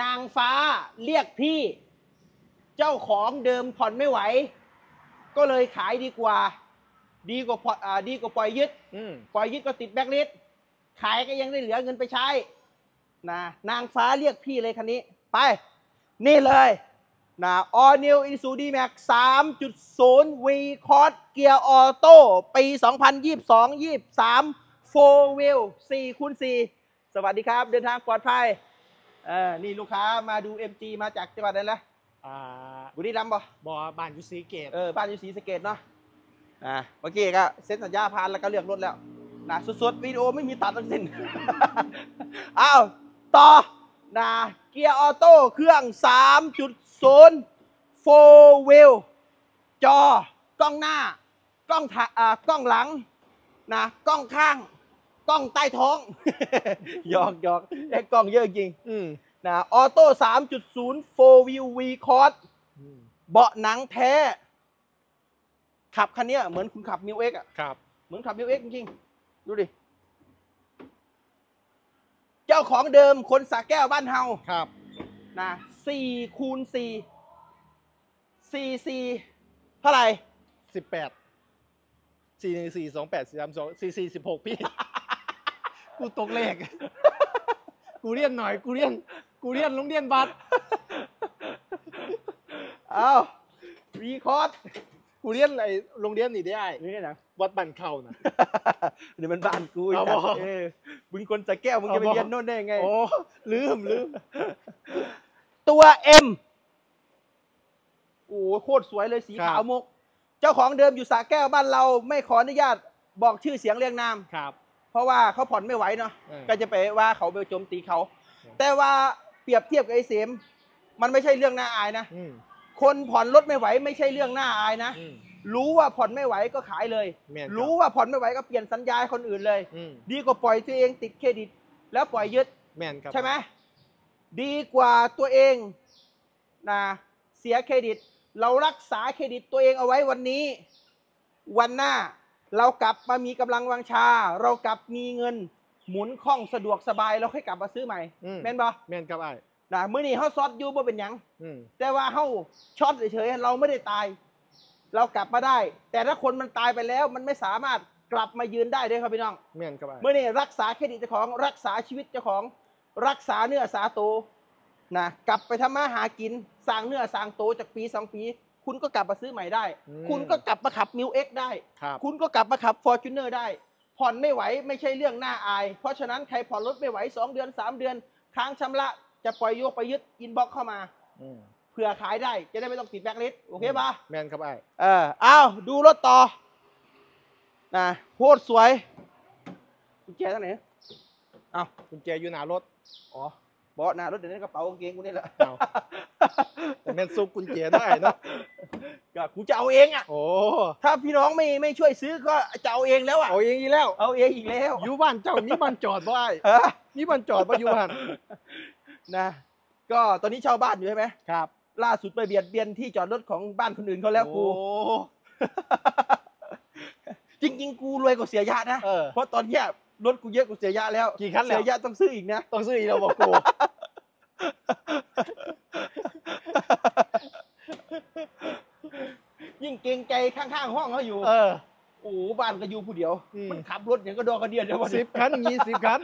นางฟ้าเรียกพี่ เจ้าของเดิมผ่อนไม่ไหว ก็เลยขายดีกว่า ดีกว่าผ่อนอ่าดีกว่าปล่อยยึด อืม ปล่อยยึดก็ติดแบ็คลิสต์ขายก็ยังได้เหลือเงินไปใช้นะนางฟ้าเรียกพี่เลยคันนี้ ไป นี่เลยนะ All New Isuzu D-Max 3.0 V Cross เกียร์ออโต้ปี 2022 23 4 Wheel 4คูณ4สวัสดีครับ เดินทางปลอดภัย เออนี่ลูกค้ามาดู MG มาจากจังหวัดไหนละอ่าบุรีรัมย์ป่ะบอบ้านอยู่ศรีสะเกษเออบ้านอยู่ศรีสะเกษเนาะอ่าเมื่อกี้ก็เซ็นสัญญาผ่านแล้วก็เลือกรถแล้วนะสดๆวิดีโอไม่มีตัดทั้งสิ้น อ้าวต่อนะเกียร์ออโต้เครื่อง 3.0 4 wheel จอกล้องหน้า กล้องถ่าอ่ากล้องหลังนะกล้องข้าง กล้องใต้ท้องหยอกหยอกไอ้กล้องเยอะจริงอืมนะออโต้3.0 4 wheel V Cross อืมเบาะหนังแท้ ขับคันเนี้ยเหมือนคุณขับ MU-X อะครับ เหมือนขับ MU-X จริงๆ ดูดิ เจ้าของเดิมคนสระแก้วบ้านเฮาครับนะสี่คูณสี่สี่สี่เท่าไหร่สิบแปดสี่หนึ่งสี่สองแปดสี่สามสองสี่สี่สิบหกพี่ กูตกเลข กูเรียนหน่อย กูเรียน กูเรียนโรงเรียนบัตรเอาวีคอร์ดกูเรียนไอโรงเรียนนี่ได้นี่นะวัดบันเข้านะเดี๋ยวมันบ้านกูเอาจ้ะบ่เออมึงคนสาแก้วมึงจะไปเอาบ่เรียนโน่นได้ไง โอ้ลืมลืม ตัวเอ็มโอ้โหโคตรสวยเลยสีครับขาวมุก เจ้าของเดิมอยู่สระแก้วบ้านเราไม่ขออนุญาตบอกชื่อเสียงเรียงนามครับเพ ราะว่าเขาผ่อนไม่ไหวเนาะเออก็จะไปว่าเขาไปโจมตีเขาเออแต่ว่าเปรียบเทียบกับไอ้เสมมันไม่ใช่เรื่องน่าอายนะ อืมคนผ่อนรถไม่ไหวไม่ใช่เรื่องน่าอายนะ อืมรู้ว่าผ่อนไม่ไหวก็ขายเลย แม่นครับรู้ว่าผ่อนไม่ไหวก็เปลี่ยนสัญญาให้คนอื่นเลย อืมดีกว่าปล่อยตัวเองติดเครดิต แล้วปล่อยยึดแม่นครับใช่ไหมดีกว่าตัวเองนะเสียเครดิต เรารักษาเครดิตตัวเองเอาไว้วันนี้ วันหน้า เรากลับมามีกำลังวังชา เรากลับมีเงิน หมุนคล่องสะดวกสบายเราค่อยกลับมาซื้อใหม่อืมแม่นบ่แม่นครับไอ้นะมื้อนี้เฮาซอดอยู่บ่เป็นหยังอืมแต่ว่าเฮาช็อตเฉยๆเราไม่ได้ตาย เรากลับมาได้ แต่ถ้าคนมันตายไปแล้ว มันไม่สามารถกลับมายืนได้เด้วยครับพี่น้องแม่นครับไอ้เมื่อนี่รักษาเครดิตเจ้าของรักษาชีวิตเจ้าของ รักษาเนื้อสาโตวนะกลับไปทำมาหากินสร้างเนื้อสร้างโตวจากปีสองปี คุณก็กลับมาซื้อใหม่ได้คุณก็กลับมาขับ MU-X ได้ ครับคุณก็กลับมาขับ Fortuner ได้ ผ่อนไม่ไหวไม่ใช่เรื่องน่าอาย เพราะฉะนั้นใครผ่อนรถไม่ไหว 2 เดือน 3 เดือน ค้างชำระจะปล่อยโยกไปยึด inbox เข้ามาอืมเผื่อขายได้จะได้ไม่ต้องติดแบ็คลิสต์โอเคปะแม่นครับไอ้เออเอาดูรถต่อนะโคตรสวยกุญแจทั้งไหนเอากุญแจอยู่หน้ารถ อ๋อเบาะหน้ารถเดี๋ยวนี้กระเป๋ากางเกงกูนี่แหละ เอา แต่แม่นซุกกุญแจได้เนาะก็กูจะเอาเองอะโอ้ถ้าพี่น้องไม่ไม่ช่วยซื้อก็จะเอาเองแล้วอะเอาเองอีกแล้ว เอาเองอีกแล้วอยู่บ้านเจ้ามีบ้านจอดบ่ไอ้เออมีบ้านจอดบ่อยู่บ้านนะ ก็ตอนนี้เช่าบ้านอยู่ใช่ไหมครับ ล่าสุดไปเบียดเบียนที่จอดรถของบ้านคนอื่นเขาแล้วกูโอ้จริงๆ กูรวยกว่าเสียยะนะเออเพราะตอนเนี้ยรถกูเยอะกว่าเสียยะแล้วกี่คันแล้วเสียยะต้องซื้ออีกนะ ต้องซื้ออีกแล้วบอกกู ยิ่ง เกรงใจข้างๆห้องเขาอยู่เออ โอ้โหบ้านก็อยู่ผู้เดียว อืม มันขับรถอย่างก็ดอกกระเดียดเดียววันสินี้บคันยี่สิบคัน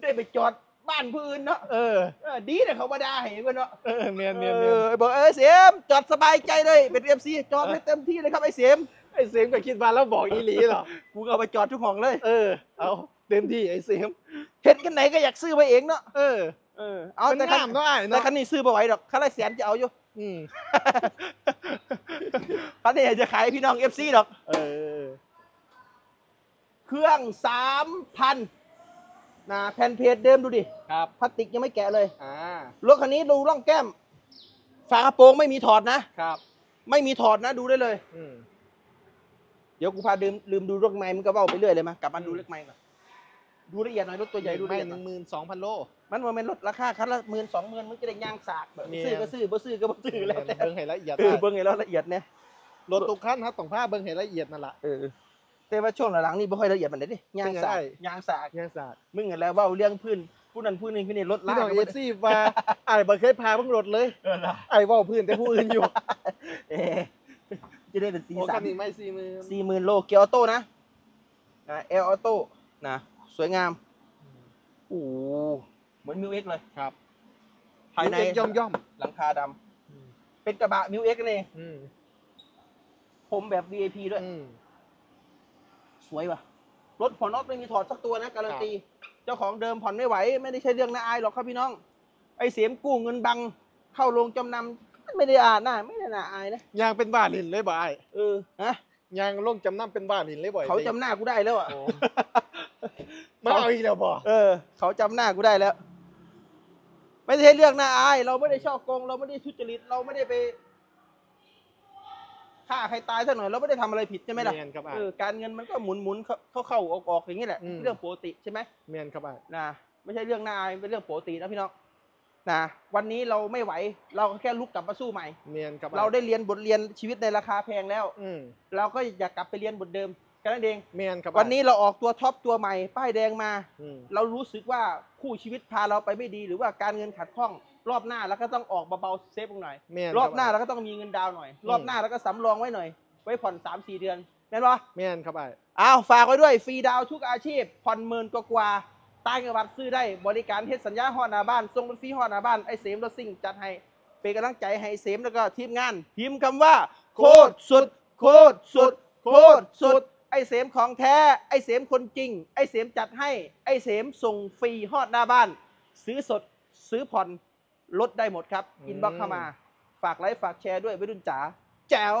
ได้ไปจอดบ้านผู้อื่นเนาะเออ เออดีแต่เขามาได้เห็นกันเนาะเออเมียนเมียนเอเมียนอบอกเออเสียมจอดสบายใจเลยเป็นเอฟซีจอดให้เต็มที่เลยครับไอ้เสียมไอ้เสียมก็คิดมาแล้วบอกอีหลีเหรอ กูก็เอาไปจอดทุกห้องเลย เออ เอาเต็มที่ไอ้เสียม เห็นกันไหนก็อยากซื้อไปเองเนาะเออ เออเอามันแต่คันงามเนาะไอ้แต่เนาะคันนี้ซื้อไปไหวดอกคันละแสนจะเอาอยู่ อืมคันนี้จะขายให้พี่น้องเอฟซีดอก เออ เครื่องสามพันนะแผ่นเพจเดิมดูดิ ครับ พลาสติกยังไม่แกะเลย อ่ารถคันนี้ดูร่องแก้ม ฝากระโปรงไม่มีถอดนะ ครับ ไม่มีถอดนะดูได้เลย อืมเดี๋ยวกูพาลืมลืมดูรถไม้มันก็เบ้าไปเรื่อยเลยมากลับมาอืมดูรถไม้ก่อน ดูละเอียดหน่อยรถตัวใหญ่ดูละไม่เอียดหหน่นึ่อยงหมื่นสองพันโลมันว่าเป็นรถราคาคันละหมื่นสองหมื่นมันจะได้ย่างสากแบบเนี่ยซื้อก็ซื้อบ่ซื้อก็บ่ซื้อแล้วแต่เบิ้งให้ละเอียดเออได้เบิ่งให้แล้วละเอียดเนี่ยรถตุกคันครับต้องผ้าเบิ้งให้ละเอียดนั่นแหละ เออแต่ว่าช่วงหลังๆนี่บ่ค่อยละเอียดมันเลยดิย่างสากเป็นไงย่างสากยังสาดมึงเห็นแล้วเว่าเรื่องพื้นผู้นั้นผู้นี้พี่นี่รถพี่ลากน้องกันเอหมดฟซีมาไอ้บ่เคยพาเพิ่งรถเลยเออนะไอ้เว่าพื้นแต่ผู้อื่นอยู่เอ๊ะจะได้เป็นสีโอ้สักันน นี้ไม่สี่มือ สี่หมื่นโลเกียร์ออโต้นะนะเอลออโต้นะ สวยงามโอ้โหเหมือนมิวเอ็กเลยครับ ภายในย่อมย่อมหลังคาดำเป็นกระบะมิวเอ็กเลยอืมผมแบบ VIP ด้วยอืมสวยว่ะ รถผ่อนออฟไม่มีถอดสักตัวนะ การันตี เจ้าของเดิมผ่อนไม่ไหว ไม่ได้ใช่เรื่องน่าอายหรอกครับพี่น้อง ไอ้เสียมกู้เงินบัง เข้าโรงจำนำไม่ได้อ่านนะไม่ได้น่าอายนะยางเป็นบ้าลินเลยบ่ไอ้เออฮะยางลงจำนำเป็นบ้าลินเลยบ่ไอ้เขาจำหน้ากูได้แล้วอะโอ้ มาเอาอีกแล้วบ่เออ เขาจำหน้ากูได้แล้ว ไม่ใช่เรื่องน่าอาย เราไม่ได้ชอบโกง เราไม่ได้ทุจริต เราไม่ได้ไปฆ่าใครตายสักหน่อย เราไม่ได้ทำอะไรผิดใช่ไหมล่ะ เมียนครับไอ้เออ การเงินมันก็หมุนหมุนเข้าเข้าเข้าออกออกอย่างนี้แหละ อืม เรื่องปกติใช่ไหม เมียนครับไอ้นะไม่ใช่เรื่องน่าอายเป็นเรื่องปกตินะพี่น้องนะวันนี้เราไม่ไหว เราก็แค่ลุกกลับมาสู้ใหม่ เมียนครับอ้เราได้เรียนบทเรียนชีวิตในราคาแพงแล้ว อืมเราก็อยากกลับไปเรียนบทเดิม แค่นั้นเองเมียนครับไอ้วันนี้เราออกตัวท็อปตัวใหม่ ป้ายแดงมาอืมเรารู้สึกว่าคู่ชีวิตพาเราไปไม่ดี หรือว่าการเงินขัดข้อง รอบหน้าเราก็ต้องออกเบาๆ save ลงหน่อยเมียนรอบหน้าคเราไก็ต้องมีเงินดาวน์หน่อยอืมรอบหน้าเราก็สำรองไว้หน่อย ไว้ผ่อน 3 4 เดือนแน่นปะเมียนครับไอ้อ้าวฝากไว้ด้วยฟรีดาวน์ทุกอาชีพ ผ่อนหมื่นกว่าๆต่างจังหวัดซื้อได้บริการเฮ็ดสัญญาฮอดหน้าบ้านส่งเป็นฟรีฮอดหน้าบ้านไอ้เสียมรถซิ่งจัดให้เป็นกำลังใจให้เสมแล้วก็ทีมงานพิมพ์คำว่า โคตรสุด โคตรสุด โคตรสุด ไอ้เสมของแท้ ไอ้เสมคนจริง ไอ้เสมจัดให้ ไอ้เสมส่งฟรีฮอดหน้าบ้าน ซื้อสดซื้อผ่อนลดได้หมดครับ อินบ็อกเข้ามา ฝากไลค์ฝากแชร์ด้วยไปรุ่นจ๋าแจ๋ว